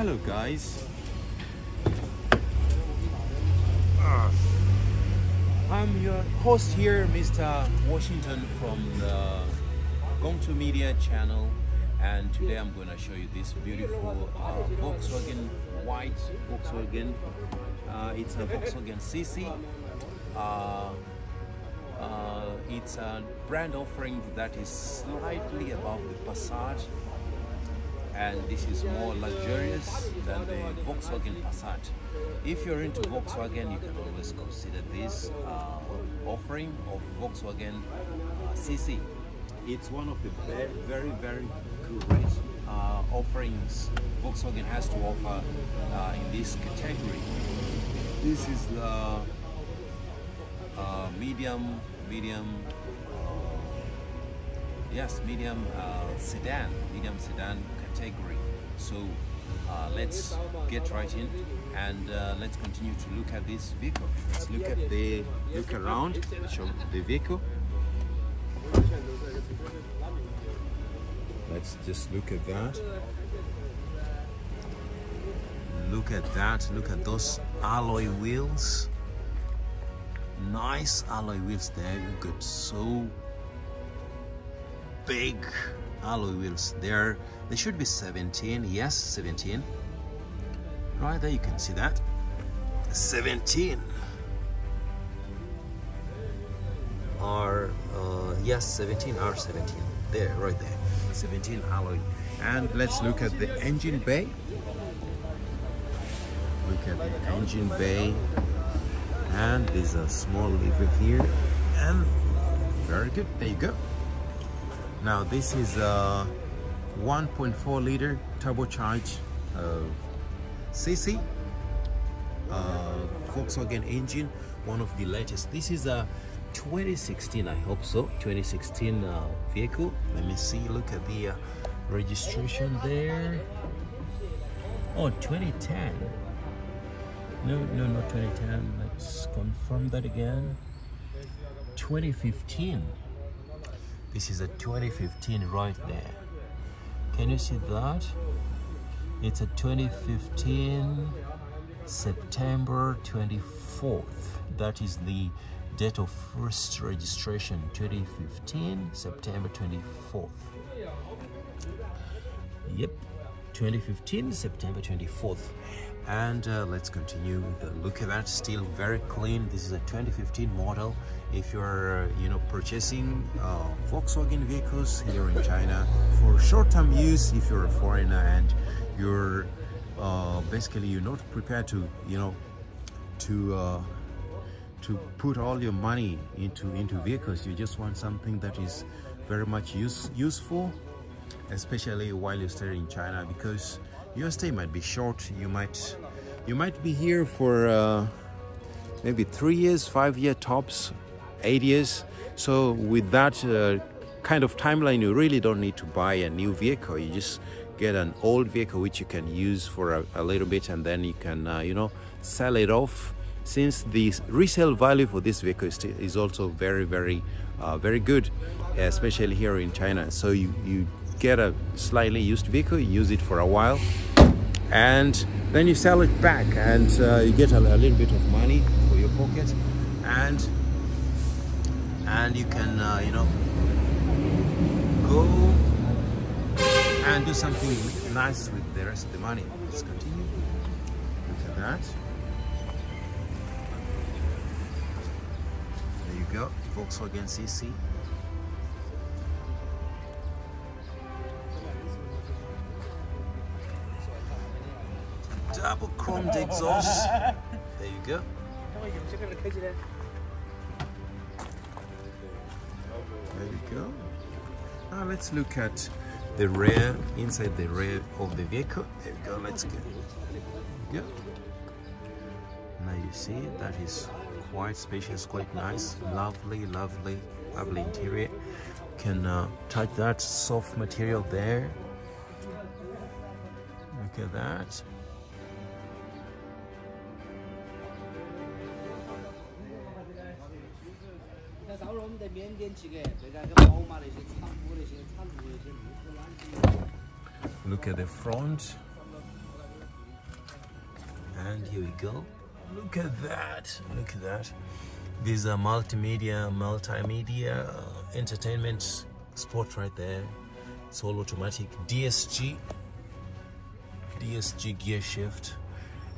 Hello guys. I'm your host here, Mr. Washington from the Gong2 Media channel and today I'm going to show you this beautiful uh, Volkswagen white Volkswagen. Uh, it's a Volkswagen CC. Uh, uh, it's a brand offering that is slightly above the Passat and this is more luxurious than the Volkswagen Passat. If you're into Volkswagen, you can always consider this uh, offering of Volkswagen uh, CC. It's one of the very, very, great uh, offerings Volkswagen has to offer uh, in this category. This is the uh, medium, medium, yes, medium uh, sedan, medium sedan category. So uh, let's get right in and uh, let's continue to look at this vehicle. Let's look at the look around, show the vehicle. Let's just look at that. Look at that. Look at those alloy wheels. Nice alloy wheels there. You got so big alloy wheels there. They should be 17. Yes, 17. Right there, you can see that. 17. R, uh, yes, 17 R17. There, right there. 17 alloy. And let's look at the engine bay. Look at the engine bay. And there's a small lever here. And very good. There you go. Now this is a 1.4 liter turbocharged uh, CC uh, Volkswagen engine, one of the latest. This is a 2016, I hope so, 2016 uh, vehicle. Let me see, look at the uh, registration there. Oh, 2010. No, no, not 2010. Let's confirm that again. 2015. This is a 2015 right there. Can you see that? It's a 2015 September 24th. That is the date of first registration 2015 September 24th. Yep, 2015 September 24th. And uh, let's continue the look at that. Still very clean. This is a 2015 model. If you're, you know, purchasing uh, Volkswagen vehicles here in China for short-term use, if you're a foreigner and you're uh, basically you're not prepared to, you know, to uh, to put all your money into into vehicles, you just want something that is very much use, useful, especially while you're staying in China because your stay might be short. You might you might be here for uh, maybe three years, five year tops, eight years. So with that uh, kind of timeline, you really don't need to buy a new vehicle. You just get an old vehicle which you can use for a, a little bit, and then you can uh, you know sell it off. Since the resale value for this vehicle is, is also very very uh, very good, especially here in China. So you you get a slightly used vehicle, you use it for a while, and then you sell it back and uh, you get a, a, little bit of money for your pocket and and you can uh, you know go and do something nice with the rest of the money. Let's continue. Look at that. There you go. Volkswagen CC exhaust. There you go. There you go. Now let's look at the rear, inside the rear of the vehicle. There we go, let's go. Yeah. Now you see that is quite spacious, quite nice, lovely, lovely, lovely interior. Can uh, touch that soft material there. Look at that. Look at the front. and here we go. Look at that. Look at that. These are multimedia multimedia uh, entertainment spot right there. It's all automatic dsg dsg gear shift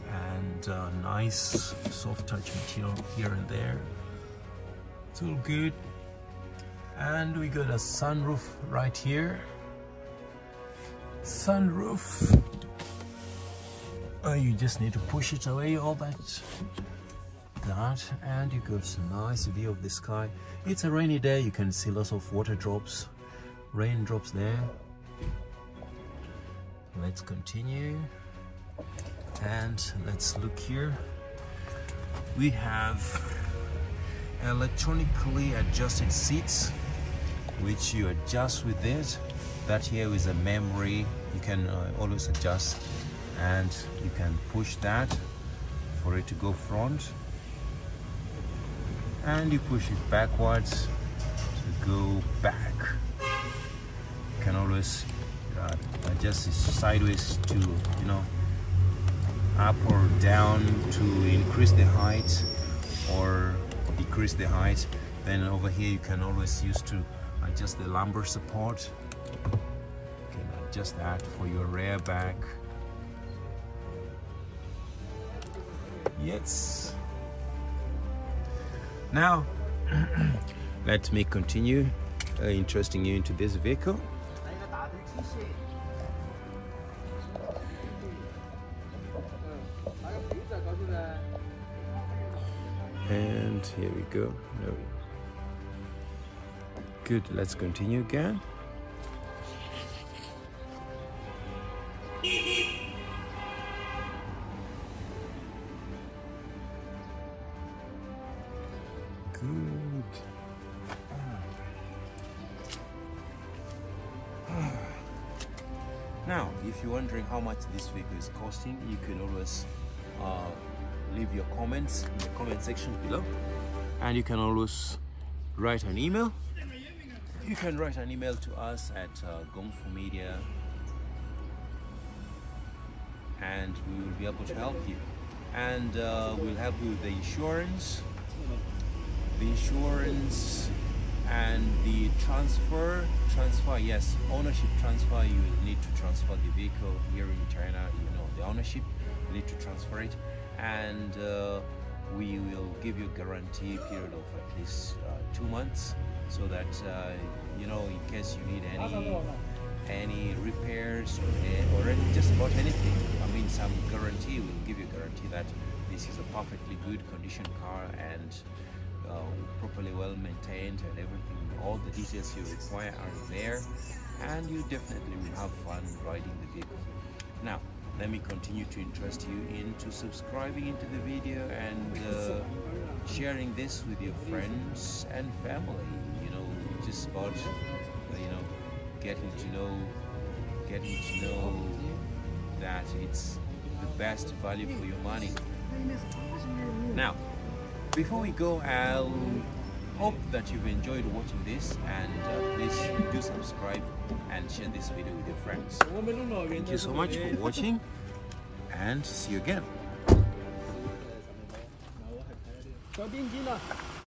and uh, nice soft touch material here and there. It's all good and we got a sunroof right here. Sunroof. Uh, you just need to push it away all that. That and you got a nice view of the sky. It's a rainy day you can see lots of water drops raindrops there. Let's continue. And let's look here. We have electronically adjusted seats which you adjust with this that here is a memory. You can uh, always adjust and you can push that for it to go front. And you push it backwards to go back. You can always uh, adjust it sideways to you know up or down to increase the height or decrease the height. Then over here you can always use to adjust the lumbar support. You can adjust that for your rear back? Yes. Now let me continue uh, interesting you into this vehicle. And here we go. No good let's continue again. Good. Now if you're wondering how much this vehicle is costing you can always uh, leave your comments in the comment section below. And you can always write an email you can write an email to us at uh, Gong2 Media. And we will be able to help you. And uh, we'll help you with the insurance. The insurance and the transfer. Transfer yes. Ownership transfer you need to transfer the vehicle here in China. You know the ownership. You need to transfer it. And uh, we will give you a guarantee period of at least uh, two months so that uh, you know in case you need any any repairs or, or any, just about anything I mean some guarantee we'll give you a guarantee that this is a perfectly good condition car and uh, properly well maintained and everything all the details you require are there and you definitely will have fun riding the vehicle. Now let me continue to interest you into subscribing into the video and uh, sharing this with your friends and family you know just about you know getting to know getting to know that it's the best value for your money. Now before we go I'll hope that you've enjoyed watching this and uh, please do subscribe and share this video with your friends. Thank you so much for watching and see you again.